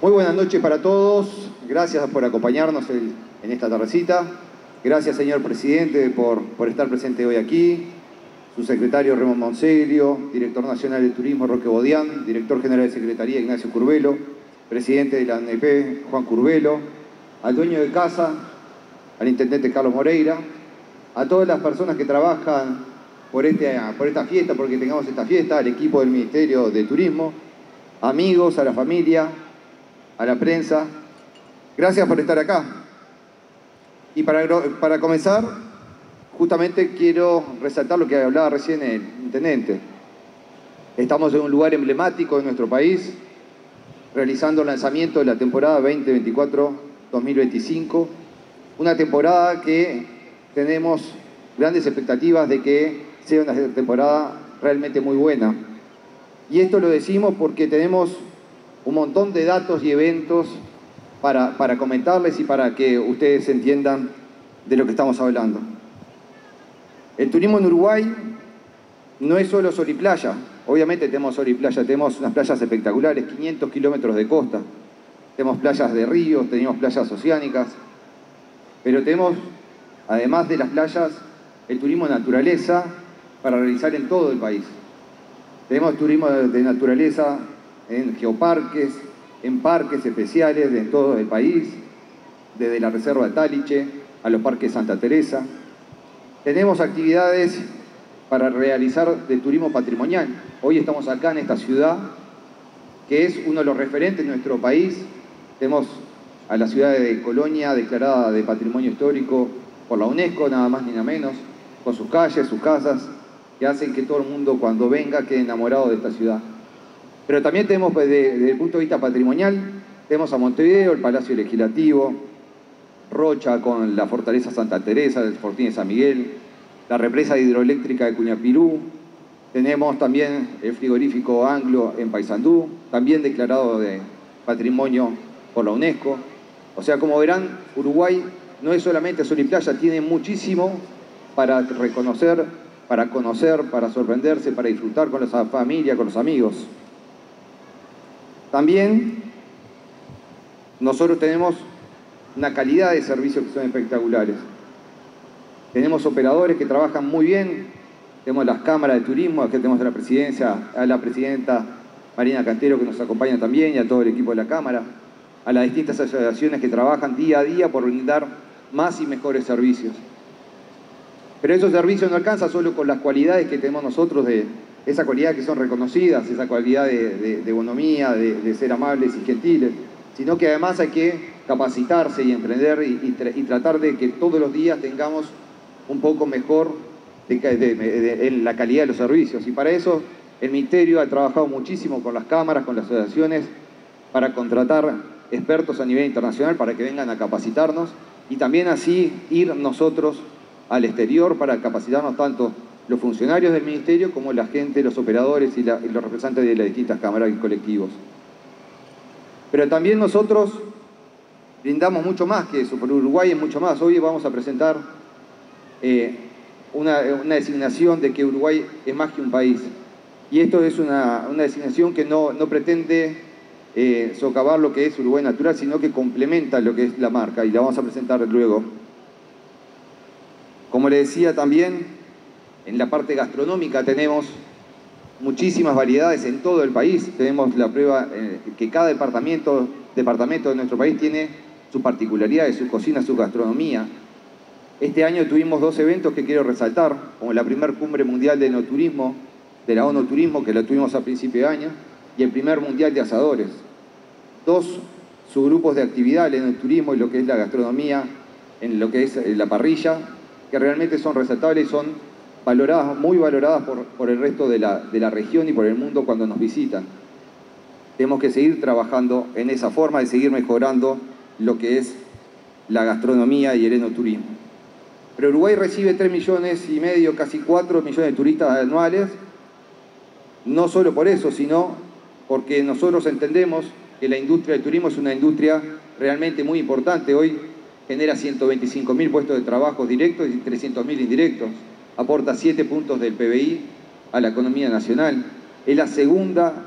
Muy buenas noches para todos. Gracias por acompañarnos en esta tardecita. Gracias, señor presidente, por, por estar presente hoy aquí. Su secretario Ramón Monseglio, director nacional de turismo Roque Bodián, director general de Secretaría Ignacio Curvelo, presidente de la ANP Juan Curvelo, al dueño de casa, al intendente Carlos Moreira, a todas las personas que trabajan por, este, por esta fiesta, porque tengamos esta fiesta, al equipo del Ministerio de Turismo, amigos, a la familia, a la prensa. Gracias por estar acá. Y para, para comenzar, justamente quiero resaltar lo que hablaba recién el intendente. Estamos en un lugar emblemático de nuestro país, realizando el lanzamiento de la temporada 2024-2025, una temporada que tenemos grandes expectativas de que sea una temporada realmente muy buena. Y esto lo decimos porque tenemos un montón de datos y eventos para, para comentarles y para que ustedes entiendan de lo que estamos hablando. El turismo en Uruguay no es solo sol y playa. Obviamente tenemos sol y playa, tenemos unas playas espectaculares, 500 kilómetros de costa. Tenemos playas de ríos, tenemos playas oceánicas. Pero tenemos, además de las playas, el turismo de naturaleza para realizar en todo el país. Tenemos turismo de naturaleza en geoparques, en parques especiales de todo el país, desde la Reserva de Taliche a los parques Santa Teresa, tenemos actividades para realizar de turismo patrimonial. Hoy estamos acá en esta ciudad, que es uno de los referentes de nuestro país. Tenemos a la ciudad de Colonia declarada de Patrimonio Histórico por la UNESCO, nada más ni nada menos, con sus calles, sus casas, que hacen que todo el mundo cuando venga quede enamorado de esta ciudad. Pero también tenemos, pues, desde, el punto de vista patrimonial, tenemos a Montevideo, el Palacio Legislativo, Rocha con la Fortaleza Santa Teresa del Fortín de San Miguel, la represa hidroeléctrica de Cuñapirú, tenemos también el frigorífico Anglo en Paysandú, también declarado de patrimonio por la UNESCO. O sea, como verán, Uruguay no es solamente sol y playa, tiene muchísimo para reconocer, para conocer, para sorprenderse, para disfrutar con la familia, con los amigos. También nosotros tenemos una calidad de servicios que son espectaculares. Tenemos operadores que trabajan muy bien, tenemos las cámaras de turismo, aquí tenemos a la presidencia, a la presidenta Marina Cantero que nos acompaña también y a todo el equipo de la Cámara, a las distintas asociaciones que trabajan día a día por brindar más y mejores servicios. Pero esos servicios no alcanzan solo con las cualidades que tenemos nosotros de esa cualidad que son reconocidas, esa cualidad de, de, bonomía, de ser amables y gentiles, sino que además hay que capacitarse y emprender y, tratar de que todos los días tengamos un poco mejor en la calidad de los servicios. Y para eso el Ministerio ha trabajado muchísimo con las cámaras, con las asociaciones, para contratar expertos a nivel internacional para que vengan a capacitarnos y también así ir nosotros al exterior para capacitarnos tanto los funcionarios del Ministerio como la gente, los operadores y, los representantes de las distintas cámaras y colectivos. Pero también nosotros brindamos mucho más que eso, por Uruguay es mucho más. Hoy vamos a presentar eh, una, designación de que Uruguay es más que un país. Y esto es una, designación que no, pretende eh, socavar lo que es Uruguay natural, sino que complementa lo que es la marca y la vamos a presentar luego. Como le decía también, en la parte gastronómica tenemos muchísimas variedades en todo el país. Tenemos la prueba eh, que cada departamento, departamento de nuestro país tiene sus particularidades, su cocina, su gastronomía. Este año tuvimos dos eventos que quiero resaltar, como la primer cumbre mundial de enoturismo, de la ONU Turismo, que la tuvimos a principio de año, y el primer mundial de asadores. Dos subgrupos de actividad, el enoturismo y lo que es la gastronomía, en lo que es eh, la parrilla, que realmente son resaltables y son valoradas, muy valoradas por, el resto de la, de la región y por el mundo cuando nos visitan. Tenemos que seguir trabajando en esa forma, de seguir mejorando lo que es la gastronomía y el enoturismo. Pero Uruguay recibe 3 millones y medio, casi 4 millones de turistas anuales, no solo por eso, sino porque nosotros entendemos que la industria del turismo es una industria realmente muy importante. Hoy genera 125 mil puestos de trabajo directos y 300 mil indirectos aporta 7 puntos del PBI a la economía nacional. Es la segunda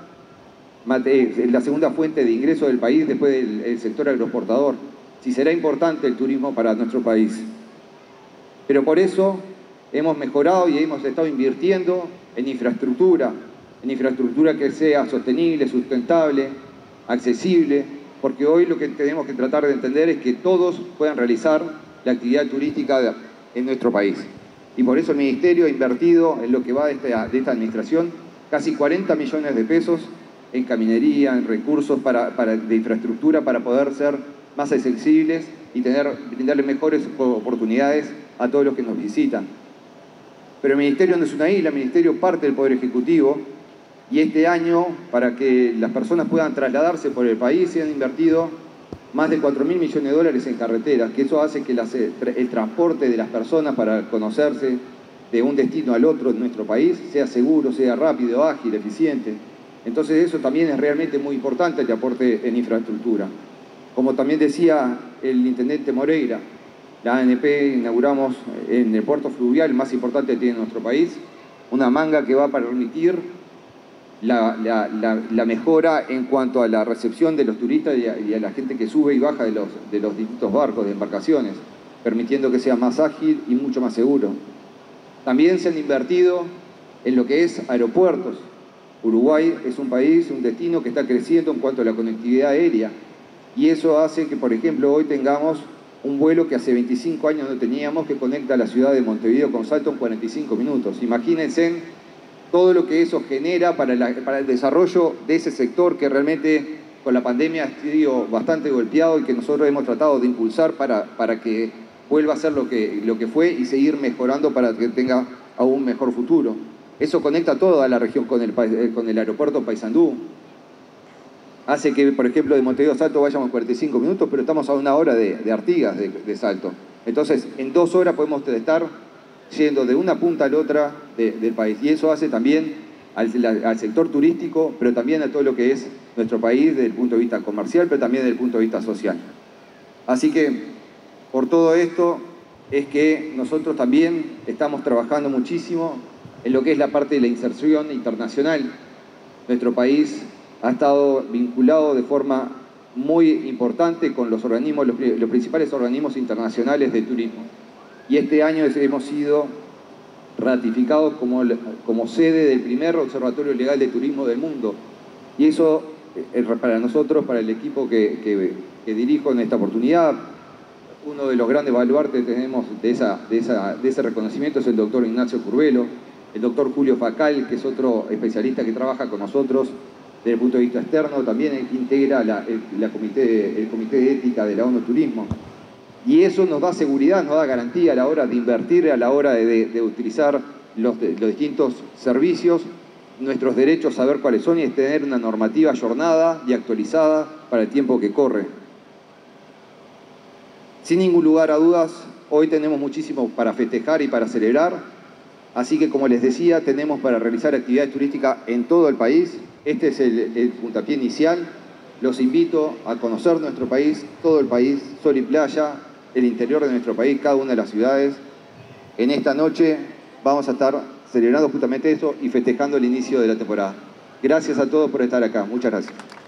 la segunda fuente de ingreso del país después del sector agroexportador, si será importante el turismo para nuestro país. Pero por eso hemos mejorado y hemos estado invirtiendo en infraestructura, en infraestructura que sea sostenible, sustentable, accesible, porque hoy lo que tenemos que tratar de entender es que todos puedan realizar la actividad turística en nuestro país. Y por eso el Ministerio ha invertido en lo que va de esta, administración casi 40 millones de pesos en caminería, en recursos de infraestructura para poder ser más accesibles y tener, brindarle mejores oportunidades a todos los que nos visitan. Pero el Ministerio no es una isla, el Ministerio parte del Poder Ejecutivo y este año, para que las personas puedan trasladarse por el país, se han invertido más de 4 mil millones de dólares en carreteras, que eso hace que el transporte de las personas para conocerse de un destino al otro en nuestro país sea seguro, sea rápido, ágil, eficiente. Entonces eso también es realmente muy importante el aporte en infraestructura. Como también decía el intendente Moreira, la ANP inauguramos en el puerto fluvial más importante que tiene nuestro país, una manga que va a permitir la, mejora en cuanto a la recepción de los turistas y a, la gente que sube y baja de los, de los distintos barcos, de embarcaciones, permitiendo que sea más ágil y mucho más seguro. También se han invertido en lo que es aeropuertos. Uruguay es un país, un destino que está creciendo en cuanto a la conectividad aérea y eso hace que, por ejemplo, hoy tengamos un vuelo que hace 25 años no teníamos que conecta la ciudad de Montevideo con Salto en 45 minutos. Imagínense todo lo que eso genera para, el desarrollo de ese sector que realmente con la pandemia ha sido bastante golpeado y que nosotros hemos tratado de impulsar para, para que vuelva a ser lo que, lo que fue y seguir mejorando para que tenga aún mejor futuro. Eso conecta toda la región con el, eh, con el aeropuerto Paysandú. Hace que, por ejemplo, de Montevideo Salto vayamos 45 minutos, pero estamos a una hora de, Artigas de Salto. Entonces, en dos horas podemos estar yendo de una punta a la otra del país. Y eso hace también al, sector turístico, pero también a todo lo que es nuestro país desde el punto de vista comercial, pero también desde el punto de vista social. Así que por todo esto es que nosotros también estamos trabajando muchísimo en lo que es la parte de la inserción internacional. Nuestro país ha estado vinculado de forma muy importante con los organismos, los principales organismos internacionales de turismo y este año hemos sido ratificados como, sede del primer Observatorio Legal de Turismo del mundo. Y eso, eh, para nosotros, para el equipo que, dirijo en esta oportunidad, uno de los grandes baluartes tenemos de, ese reconocimiento es el doctor Ignacio Curvelo, el doctor Julio Facal, que es otro especialista que trabaja con nosotros desde el punto de vista externo, también integra el, comité, el Comité de Ética de la ONU Turismo. Y eso nos da seguridad, nos da garantía a la hora de invertir, a la hora de, utilizar los, distintos servicios, nuestros derechos, saber cuáles son y tener una normativa jornada y actualizada para el tiempo que corre. Sin ningún lugar a dudas, hoy tenemos muchísimo para festejar y para celebrar, así que como les decía, tenemos para realizar actividades turísticas en todo el país. Este es el, el puntapié inicial. Los invito a conocer nuestro país, todo el país, sol y playa, el interior de nuestro país, cada una de las ciudades. En esta noche vamos a estar celebrando justamente eso y festejando el inicio de la temporada. Gracias a todos por estar acá. Muchas gracias.